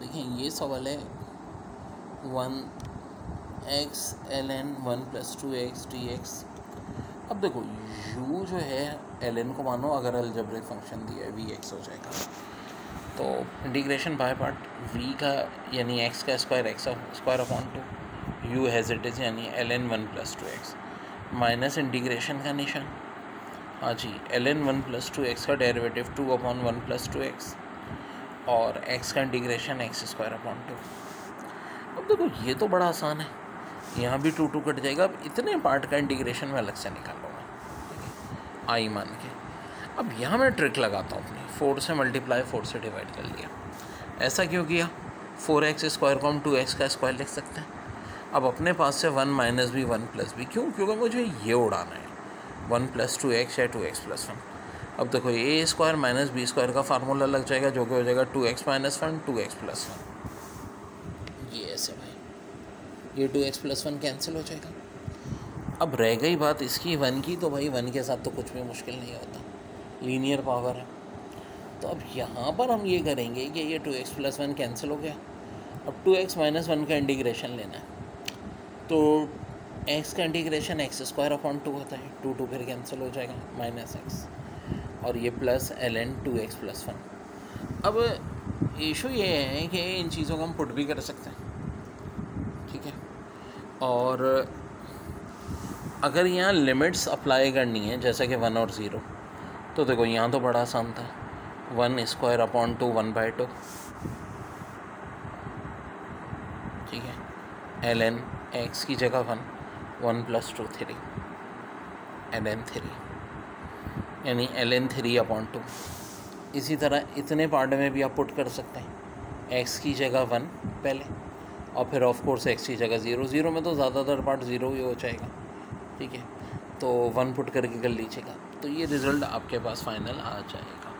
देखें, ये सवाल है one x l n one plus two x d x. अब देखो, यू जो है, एल एन को मानो अगर अलजबरिक फ़ंक्शन दिया है, वी एक्स हो जाएगा। तो इंटीग्रेशन बाय पार्ट वी का, यानी एक्स का square x square upon two, u has it is, यानी l n one plus two x. Minus integration का निशान। हाँ जी, l n one plus two x का derivative two upon one plus two x. और x का integration x square upon two अब देखो, ये तो बड़ा आसान है। यहाँ भी टू टू कट जाएगा। अब इतने पार्ट का इंटीग्रेशन मैं अलग से निकाल लूँगा। आई मान के। अब यहाँ मैं ट्रिक लगाता हूँ अपनी। फोर से मल्टीप्लाई फोर से डिवाइड कर लिया। ऐसा क्यों किया? फोर एक्स स्क्वायर को हम टू एक्स का स्क्वायर लिख सकते हैं। अब अपने पास से वन माइनस भी वन प्लस भी। क्यों? क्योंकि मुझे ये उड़ाना है। वन प्लस टू एक्स या टू एक्स प्लस वन अब देखो a square minus b square का फार्मूला लग जाएगा, जो कि हो जाएगा two x minus one two x plus one ये ऐसे भाई। ये two x plus one cancel हो जाएगा। अब रह गई बात इसकी वन की तो भाई वन के साथ तो कुछ भी मुश्किल नहीं होता। लीनियर पावर है। तो अब यहाँ पर हम ये करेंगे कि ये two x plus one cancel हो गया। अब टू एक्स माइनस वन का इंटीग्रेशन लेना है। तो एक्स का integration x square upon two होता है। टू टू फिर कैंसिल हो जाएगा माइनस एक्स और ये plus l n two x plus one अब इशू ये है कि इन चीज़ों को हम पुट भी कर सकते हैं। ठीक है? और अगर यहाँ लिमिट्स अप्लाई करनी है, जैसे कि वन और ज़ीरो तो देखो यहाँ तो बड़ा आसान था। One square upon two one by two ठीक है? एल एन एक्स की जगह one one plus two three l n three यानी l n three upon two इसी तरह इतने पार्ट में भी आप पुट कर सकते हैं। एक्स की जगह वन पहले, और फिर ऑफ़ कोर्स एक्स की जगह ज़ीरो ज़ीरो में तो ज़्यादातर पार्ट ज़ीरो ही हो जाएगा। ठीक है? तो वन पुट करके कर लीजिएगा। तो ये रिज़ल्ट आपके पास फाइनल आ जाएगा।